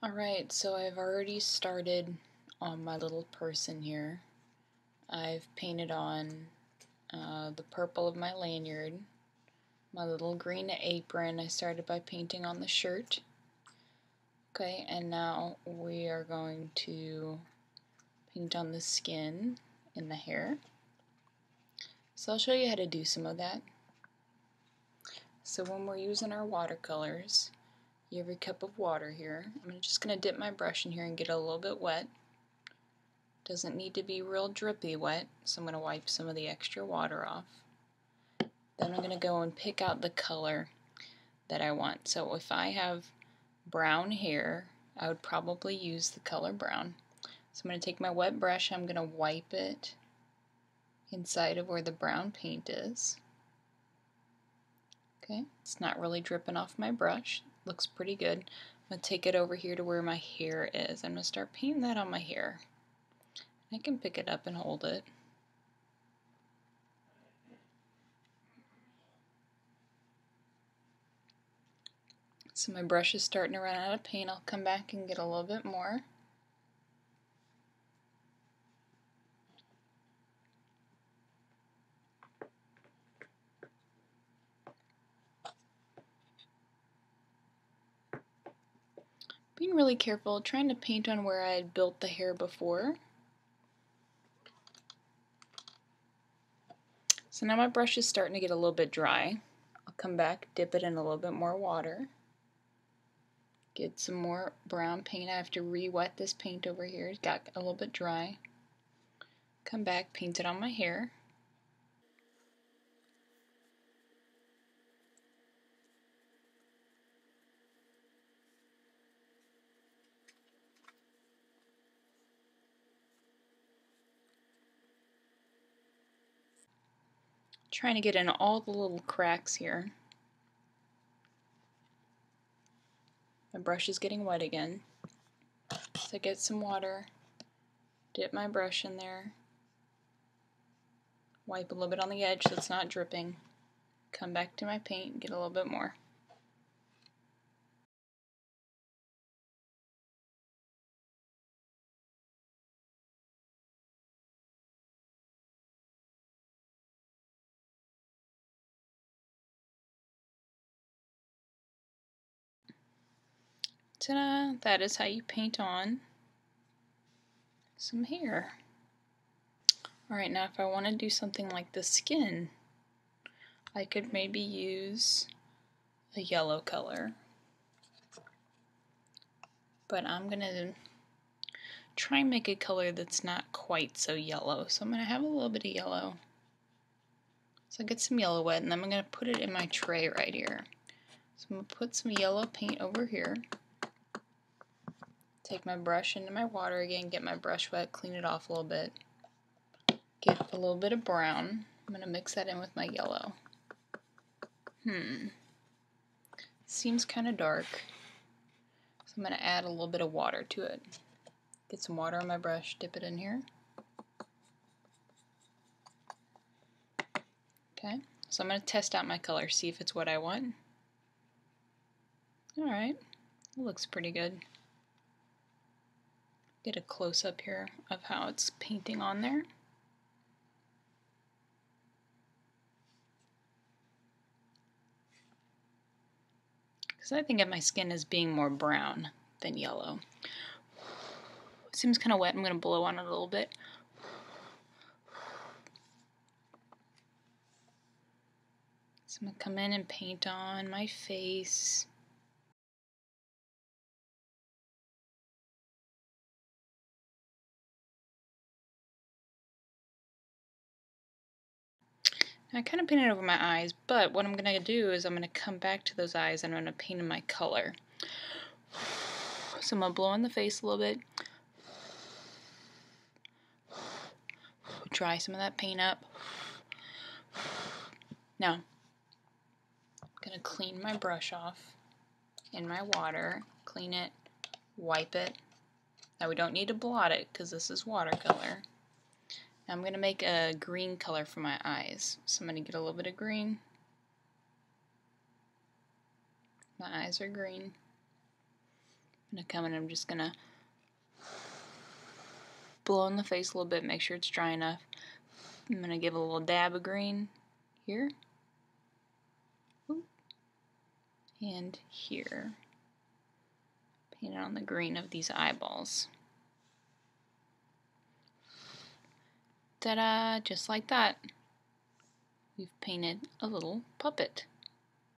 Alright, so I've already started on my little person here. I've painted on uh, the purple of my lanyard, my little green apron. I started by painting on the shirt. Okay, and now we are going to paint on the skin and the hair. So I'll show you how to do some of that. So when we're using our watercolors, your cup of water here. I'm just going to dip my brush in here and get a little bit wet. Doesn't need to be real drippy wet, so I'm going to wipe some of the extra water off. Then I'm going to go and pick out the color that I want. So if I have brown hair, I would probably use the color brown. So I'm going to take my wet brush, I'm going to wipe it inside of where the brown paint is. Okay, it's not really dripping off my brush looks pretty good. I'm going to take it over here to where my hair is. I'm going to start painting that on my hair. I can pick it up and hold it. So my brush is starting to run out of paint. I'll come back and get a little bit more. Being really careful, trying to paint on where I had built the hair before. So now my brush is starting to get a little bit dry. I'll come back, dip it in a little bit more water. Get some more brown paint. I have to re-wet this paint over here. It got a little bit dry. Come back, paint it on my hair. Trying to get in all the little cracks here. My brush is getting wet again. So get some water, dip my brush in there, wipe a little bit on the edge so it's not dripping, come back to my paint, get a little bit more. Ta-da! That is how you paint on some hair. Alright, now if I want to do something like the skin, I could maybe use a yellow color. But I'm going to try and make a color that's not quite so yellow. So I'm going to have a little bit of yellow. So I get some yellow wet and then I'm going to put it in my tray right here. So I'm going to put some yellow paint over here. Take my brush into my water again, get my brush wet, clean it off a little bit. Get a little bit of brown. I'm going to mix that in with my yellow. Hmm. Seems kind of dark. So I'm going to add a little bit of water to it. Get some water on my brush, dip it in here. Okay, so I'm going to test out my color, see if it's what I want. Alright, it looks pretty good get a close-up here of how it's painting on there. Because I think of my skin as being more brown than yellow. It seems kind of wet. I'm going to blow on it a little bit. So I'm going to come in and paint on my face. I kind of painted over my eyes, but what I'm going to do is I'm going to come back to those eyes and I'm going to paint in my color. So I'm going to blow on the face a little bit. Dry some of that paint up. Now, I'm going to clean my brush off in my water, clean it, wipe it. Now we don't need to blot it because this is watercolor. I'm going to make a green color for my eyes. So I'm going to get a little bit of green. My eyes are green. I'm gonna come in I'm just gonna blow in the face a little bit, make sure it's dry enough. I'm gonna give a little dab of green here and here. Paint it on the green of these eyeballs. Ta-da! Just like that. We've painted a little puppet.